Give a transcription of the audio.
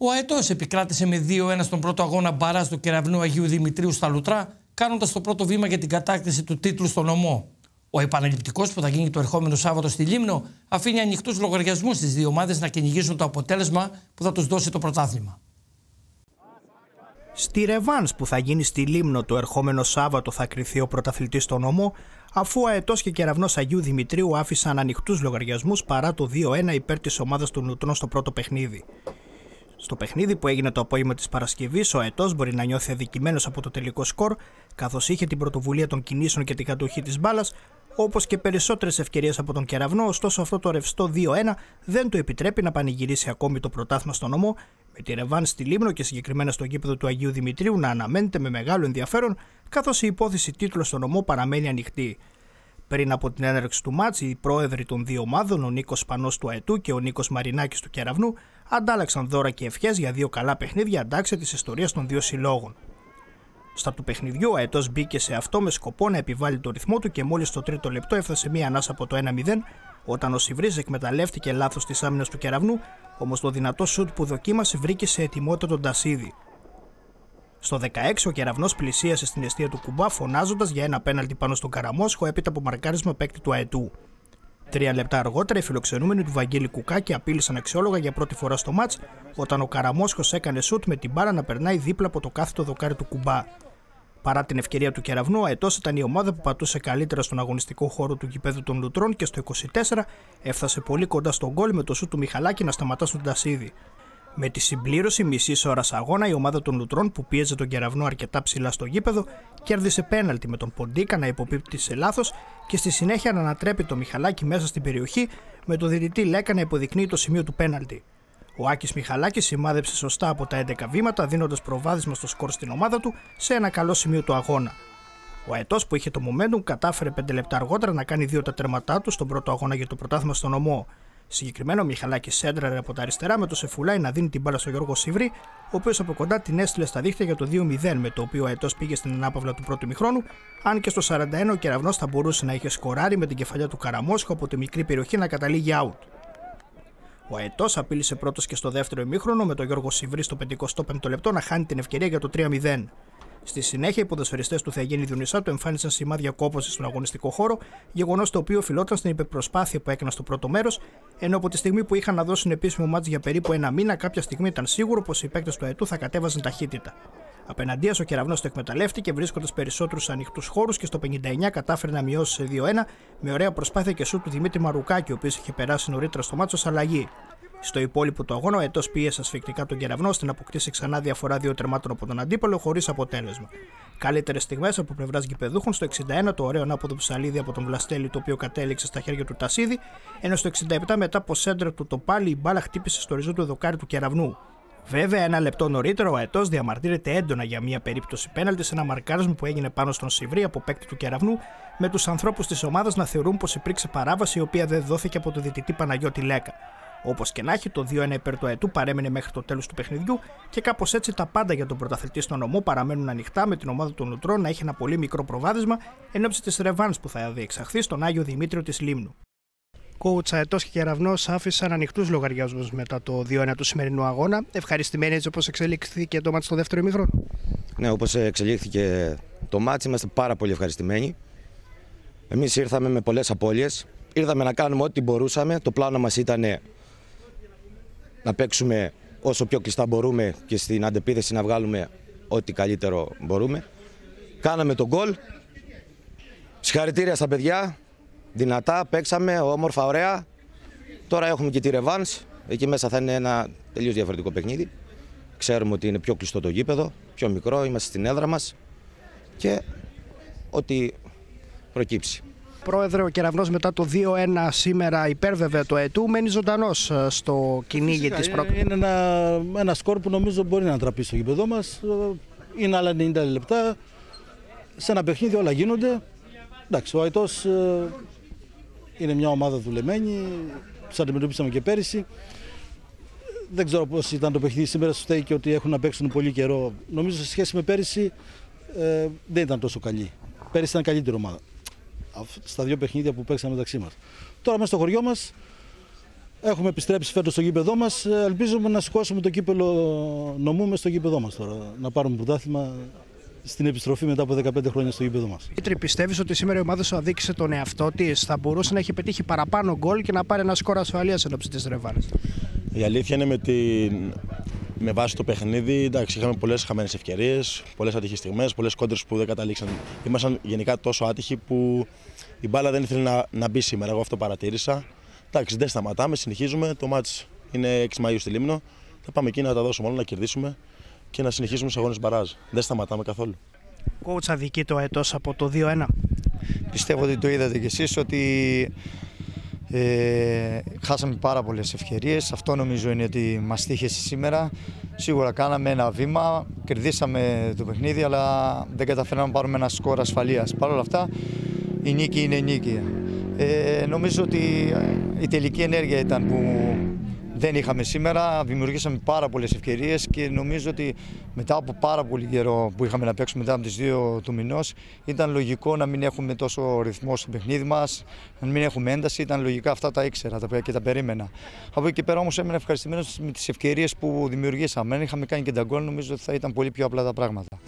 Ο Αετός επικράτησε με 2-1 στον πρώτο αγώνα μπαρά του κεραυνού Αγίου Δημητρίου στα Λουτρά, κάνοντας το πρώτο βήμα για την κατάκτηση του τίτλου στον νομό. Ο επαναληπτικός που θα γίνει το ερχόμενο Σάββατο στη Λίμνο αφήνει ανοιχτούς λογαριασμούς στις δύο ομάδες να κυνηγήσουν το αποτέλεσμα που θα τους δώσει το πρωτάθλημα. Στη Ρεβάνς που θα γίνει στη Λίμνο το ερχόμενο Σάββατο θα κρυθεί ο πρωταθλητής στον νόμο, αφού ο Αετός και Κεραυνός Αγίου Δημητρίου άφησαν ανοιχτούς λογαριασμούς παρά το 2-1 υπέρ της ομάδας του Νουτρών στο πρώτο παιχνίδι. Στο παιχνίδι που έγινε το απόγευμα της Παρασκευής, ο Αετός μπορεί να νιώθει αδικημένος από το τελικό σκορ, καθώς είχε την πρωτοβουλία των κινήσεων και την κατοχή της μπάλας, όπως και περισσότερες ευκαιρίες από τον κεραυνό, ωστόσο αυτό το ρευστό 2-1 δεν του επιτρέπει να πανηγυρίσει ακόμη το πρωτάθλημα στον νομό, με τη Ρεβάνς στη Λίμνο και συγκεκριμένα στο γήπεδο του Αγίου Δημητρίου να αναμένεται με μεγάλο ενδιαφέρον, καθώς η υπόθεση τίτλο στον νομό παραμένει ανοιχτή. Πριν από την έναρξη του μάτς, οι πρόεδροι των δύο ομάδων, ο Νίκος Πανός του Αετού και ο Νίκος Μαρινάκης του Κεραυνού, αντάλλαξαν δώρα και ευχές για δύο καλά παιχνίδια αντάξια της ιστορίας των δύο συλλόγων. Στα του παιχνιδιού, ο Αετός μπήκε σε αυτό με σκοπό να επιβάλλει το ρυθμό του και μόλις στο τρίτο λεπτό έφτασε μία ανάσα από το 1-0, όταν ο Σιβρή εκμεταλλεύτηκε λάθος της άμυνας του κεραυνού, όμως το δυνατό σουτ που δοκίμασε βρήκε σε ετοιμότητα τον Τασίδη. Στο 16 ο κεραυνός πλησίασε στην αιστεία του κουμπά φωνάζοντας για ένα πέναλτι πάνω στον Καραμόσχο έπειτα από μαρκάρισμα παίκτη του Αετού. Τρία λεπτά αργότερα, οι φιλοξενούμενοι του Βαγγέλη Κουκάκη απείλησαν αξιόλογα για πρώτη φορά στο μάτς όταν ο Καραμόσχο έκανε σουτ με την μπάρα να περνάει δίπλα από το κάθετο δοκάρι του κουμπά. Παρά την ευκαιρία του κεραυνού, ο Αετός ήταν η ομάδα που πατούσε καλύτερα στον αγωνιστικό χώρο του γηπέδου των Λουτρών και στο 24 έφτασε πολύ κοντά στον γκολ με το σουτ του Μιχαλάκη να σταματά στον Τασίδη. Με τη συμπλήρωση μισής ώρας αγώνα, η ομάδα των Λουτρών που πίεζε τον κεραυνό αρκετά ψηλά στο γήπεδο κέρδισε πέναλτι με τον Ποντίκα να υποπίπτει σε λάθος και στη συνέχεια να ανατρέπει το Μιχαλάκη μέσα στην περιοχή με το διδυτή Λέκα να υποδεικνύει το σημείο του πέναλτι. Ο Άκης Μιχαλάκης σημάδεψε σωστά από τα 11 βήματα, δίνοντας προβάδισμα στο σκορ στην ομάδα του σε ένα καλό σημείο του αγώνα. Ο Αετός που είχε το momentum κατάφερε 5 λεπτά αργότερα να κάνει δύο τα τερματά του στον πρώτο αγώνα για το πρωτάθλημα στον ομό. Συγκεκριμένο, ο Μιχαλάκη σέντραρε από τα αριστερά με το Σεφουλάι να δίνει την μπάλα στο Γιώργο Σιβρή, ο οποίος από κοντά την έστειλε στα δίχτυα για το 2-0, με το οποίο ο Αετό πήγε στην ανάπαυλα του πρώτου μηχρόνου, αν και στο 41 ο κεραυνός θα μπορούσε να είχε σκοράρει με την κεφαλιά του Καραμόσχου από τη μικρή περιοχή να καταλήγει out. Ο Αετό απείλησε πρώτος και στο δεύτερο ημίχρονο με τον Γιώργο Σιβρή στο 55ο λεπτό να χάνει την ευκαιρία για το 3-0. Στη συνέχεια, οι ποδοσφαιριστές του Θεαγέννη Διονυσάτου εμφάνισαν σημάδια κόπωση στον αγωνιστικό χώρο, γεγονός το οποίο οφειλόταν στην υπερπροσπάθεια που έκαναν στο πρώτο μέρος, ενώ από τη στιγμή που είχαν να δώσουν επίσημο μάτζ για περίπου ένα μήνα, κάποια στιγμή ήταν σίγουρο πως οι παίκτες του Αετού θα κατέβαζαν ταχύτητα. Απέναντίας, ο κεραυνός το εκμεταλλεύτηκε βρίσκοντας περισσότερους ανοιχτούς χώρους και στο 59 κατάφερε να μειώσει σε 2-1 με ωραία προσπάθεια και σου του Δημήτρη Μαρουκάκη, ο οποίος είχε περάσει νωρίτερα στο μάτσο αλλαγή. Στο υπόλοιπο του αγώνα, ο Ετό πίεσε ασφικτικά τον κεραυνό ώστε να αποκτήσει ξανά διαφορά δύο τερμάτων από τον αντίπαλο χωρίς αποτέλεσμα. Καλύτερες στιγμές από πλευράς γηπεδούχων στο 61 το ωραίο ανάποδο ψαλίδι από τον Βλαστέλη το οποίο κατέληξε στα χέρια του Τασίδη, ενώ στο 67 μετά από σέντρα του το πάλι η μπάλα χτύπησε στο ριζό του δοκάρι του κεραυνού. Βέβαια, ένα λεπτό νωρίτερα ο Αετό διαμαρτύρεται έντονα για μια περίπτωση πέναλτη σε ένα μαρκάρισμα που έγινε πάνω στον Σιβρή από παίκτη του κεραυνού, με τους ανθρώπους της ομάδας να θεωρούν πως υπήρξε παράβαση η οποία δεν δόθηκε από το διτητή Παναγιώτη Λέκα. Όπως και να έχει, το 2-1 υπέρ του Αετού παρέμεινε μέχρι το τέλος του παιχνιδιού και κάπως έτσι τα πάντα για τον πρωταθλητή στον ομό παραμένουν ανοιχτά με την ομάδα των Λουτρών να έχει ένα πολύ μικρό προβάδισμα εν ώψη της Ρεβάνς που θα διεξαχθεί στον Άγιο Δημήτριο της Λίμνου. Κόουτσα Αετός και Κεραυνός άφησαν ανοιχτούς λογαριασμούς μετά το 2-1 του σημερινού αγώνα. Ευχαριστημένοι έτσι όπως εξελίχθηκε το μάτι στο δεύτερο ημίχρονο. Ναι, όπως εξελίχθηκε το μάτι, είμαστε πάρα πολύ ευχαριστημένοι. Εμείς ήρθαμε με πολλές απώλειες. Ήρθαμε να κάνουμε ό,τι μπορούσαμε. Το πλάνο μας ήταν να παίξουμε όσο πιο κλειστά μπορούμε και στην αντεπίθεση να βγάλουμε ό,τι καλύτερο μπορούμε. Κάναμε τον γκολ. Συγχαρητήρια στα παιδιά. Δυνατά, παίξαμε, όμορφα, ωραία. Τώρα έχουμε και τη Ρεβάνς. Εκεί μέσα θα είναι ένα τελείως διαφορετικό παιχνίδι. Ξέρουμε ότι είναι πιο κλειστό το γήπεδο, πιο μικρό, είμαστε στην έδρα μας και ό,τι προκύψει. Πρόεδρε, ο κεραυνός μετά το 2-1 σήμερα υπέρβευε το ΕΤΟΥ, μένει ζωντανός ε, στο κυνήγι της πρόκληση. Είναι ένα, ένα σκορ που νομίζω μπορεί να ανατραπεί στο γήπεδο μας. Είναι άλλα 90 λεπτά. Σε ένα παιχνίδι όλα γίνονται. Εντάξει, ο Αϊτό ε, είναι μια ομάδα δουλεμένη. Τους αντιμετωπίσαμε και πέρυσι. Δεν ξέρω πώς ήταν το παιχνίδι σήμερα. Σου φταίει και ότι έχουν να παίξουν πολύ καιρό. Νομίζω σε σχέση με πέρυσι ε, δεν ήταν τόσο καλή. Πέρυσι ήταν καλύτερη ομάδα στα δύο παιχνίδια που παίξαμε μεταξύ μας. Τώρα μέσα στο χωριό μας Έχουμε επιστρέψει φέτος στο γήπεδό μας. Ελπίζουμε να σηκώσουμε το κύπελο νομού με στο γήπεδό μας τώρα. Να πάρουμε πρωτάθλημα στην επιστροφή μετά από 15 χρόνια στο γήπεδο μας. Δημήτρη, πιστεύεις ότι σήμερα η ομάδα σου αδίκησε τον εαυτό της, θα μπορούσε να έχει πετύχει παραπάνω γκολ και να πάρει ένα σκορ ασφαλείας εν όψει της ρεβάνς. Η αλήθεια είναι με, την... με βάση το παιχνίδι, εντάξει, είχαμε πολλές χαμένες ευκαιρίες, πολλές ατυχείς στιγμές, πολλές κόντρες που δεν καταλήξαν. Ήμασταν γενικά τόσο άτυχοι που η μπάλα δεν ήθελε να, να μπει σήμερα. Εγώ αυτό παρατήρησα. Εντάξει, δεν σταματάμε, συνεχίζουμε. Το ματς είναι 6 Μαΐου στη Λήμνο. Θα πάμε εκεί να τα δώσουμε όλα, να κερδίσουμε και να συνεχίσουμε στους αγώνες μπαράζ. Δεν σταματάμε καθόλου. Κότσα αδικεί το έτος από το 2-1. Πιστεύω ότι το είδατε κι εσείς ότι ε, χάσαμε πάρα πολλές ευκαιρίες. Αυτό νομίζω είναι ότι μας τύχησε σήμερα. Σίγουρα κάναμε ένα βήμα, κερδίσαμε το παιχνίδι, αλλά δεν καταφέραμε να πάρουμε ένα σκορ ασφαλείας. Παρ' όλα αυτά, η νίκη είναι νίκη. Ε, νομίζω ότι η τελική ενέργεια ήταν που δεν είχαμε σήμερα. Δημιουργήσαμε πάρα πολλές ευκαιρίες και νομίζω ότι μετά από πάρα πολύ καιρό που είχαμε να παίξουμε μετά από τις 2 του μηνός, ήταν λογικό να μην έχουμε τόσο ρυθμό στο παιχνίδι μας, να μην έχουμε ένταση. Ήταν λογικά αυτά τα ήξερα και τα περίμενα. Από εκεί και πέρα όμως έμενα ευχαριστημένος με τις ευκαιρίες που δημιουργήσαμε. Αν είχαμε κάνει και τα γκολ, νομίζω ότι θα ήταν πολύ πιο απλά τα πράγματα.